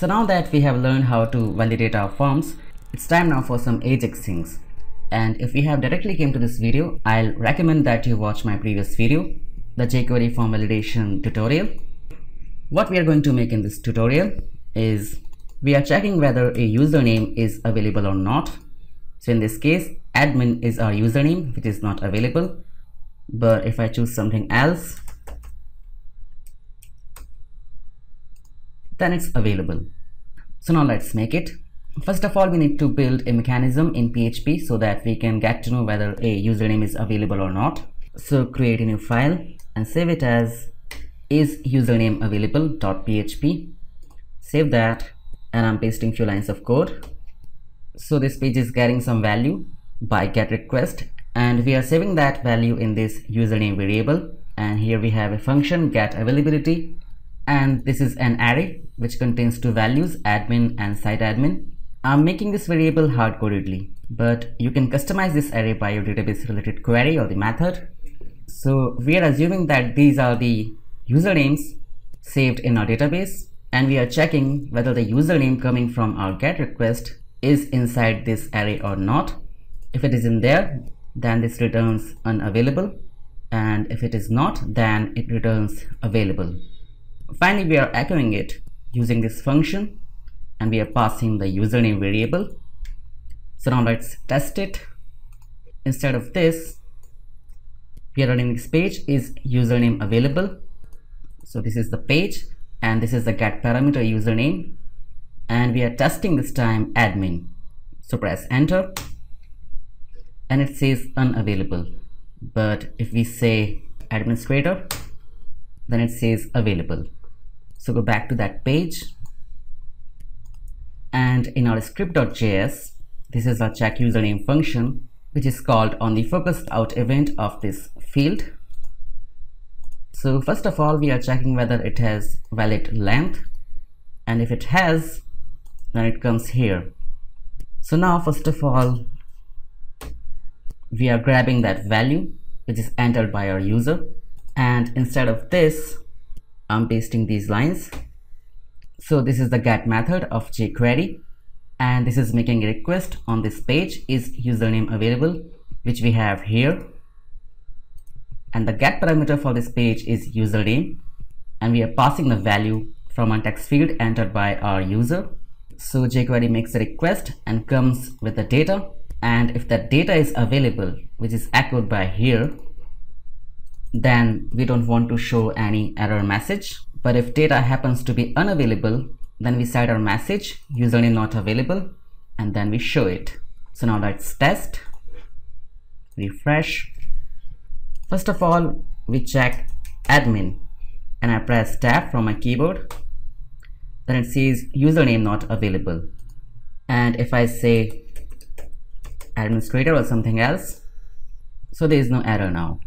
So now that we have learned how to validate our forms, it's time now for some Ajax things. And if you have directly came to this video, I'll recommend that you watch my previous video, the jQuery form validation tutorial. What we are going to make in this tutorial is we are checking whether a username is available or not. So in this case, admin is our username, which is not available. But if I choose something else, then it's available. So now let's make it. First of all, we need to build a mechanism in PHP so that we can get to know whether a username is available or not. So create a new file and save it as is username available.php. Save that and I'm pasting few lines of code. So this page is getting some value by get request and we are saving that value in this username variable and here we have a function get availability and this is an array which contains two values admin and site admin I'm making this variable hard-codedly, but you can customize this array by your database related query or the method. So we are assuming that these are the usernames saved in our database and we are checking whether the username coming from our get request is inside this array or not. If it is in there, then this returns unavailable and if it is not, then it returns available. Finally, we are echoing it using this function and we are passing the username variable. So now let's test it. Instead of this, we are running this page is username available. So this is the page and this is the get parameter username and we are testing this time admin. So press enter and it says unavailable. But if we say administrator, then it says available. So go back to that page and in our script.js, this is our check username function, which is called on the focused out event of this field. So first of all, we are checking whether it has valid length. And if it has, then it comes here. So now, first of all, we are grabbing that value, which is entered by our user. And instead of this, I'm pasting these lines. So this is the get method of jQuery. And this is making a request on this page is username available which we have here. And the get parameter for this page is username. And we are passing the value from a text field entered by our user. So jQuery makes a request and comes with the data. And if that data is available which is echoed by here then we don't want to show any error message but if data happens to be unavailable, then we set our message username not available and then we show it. So now let's test, refresh. First of all, we check admin and I press tab from my keyboard. Then it says username not available. And if I say administrator or something else, so there is no error now.